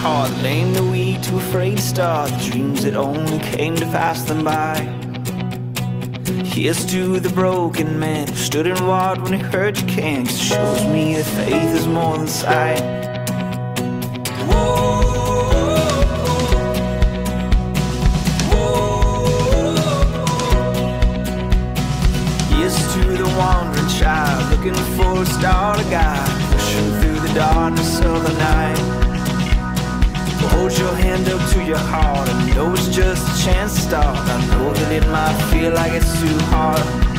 heart, lame the weak, too afraid to start. Dreams that only came to pass them by. Here's to the broken man who stood and walked when he heard you can. 'Cause it shows me that faith is more than sight. Here's to the wandering child looking for a star to guide, pushing through the darkness of the night. Hold your hand up to your heart. I know it's just a chance to start. Feel like it's too hard.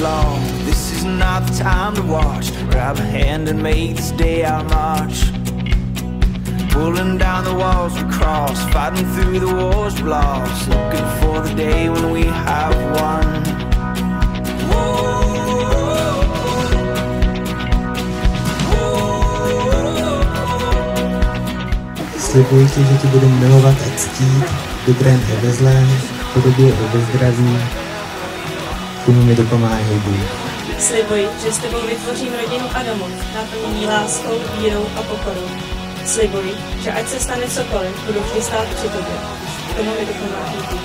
Along. This is not the time to watch. Grab a hand and make this day our march. Pulling down the walls we cross, fighting through the wars we lost, looking for the day when we have won. Slibuji že ti budu milovat a ctít dobrém i ve zlém, v chudobě i ve zdraví. Tomu mi dopomáhej Bůh. Slibuji, že s tebou vytvořím rodinu a domov, naplnění láskou, vírou a pokorou. Slibuji, že ať se stane cokoliv, budu vždy stát při tobě. K tomu mi dopomáhá Bůh.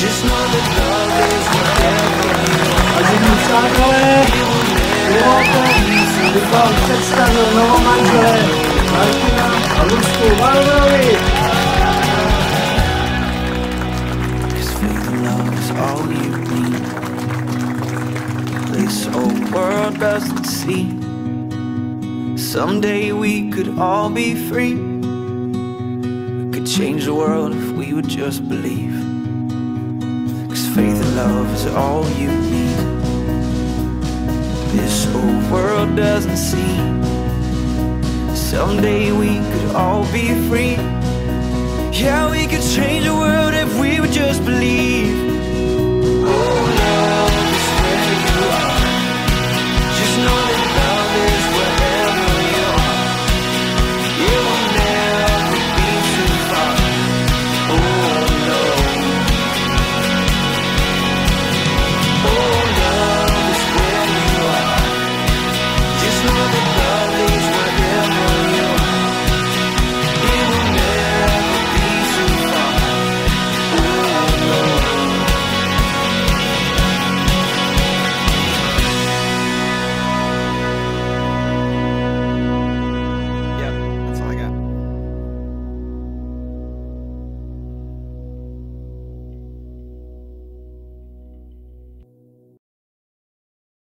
Just know that love is wherever you are. Vážení přátelé, dovolte, abych vám představil novomanželé Martina a Lucku Valdovi. Love is all you need. This whole world doesn't see. Someday we could all be free. We could change the world if we would just believe. Cause faith and love is all you need. This whole world doesn't see. Someday we could all be free. Yeah, we could change.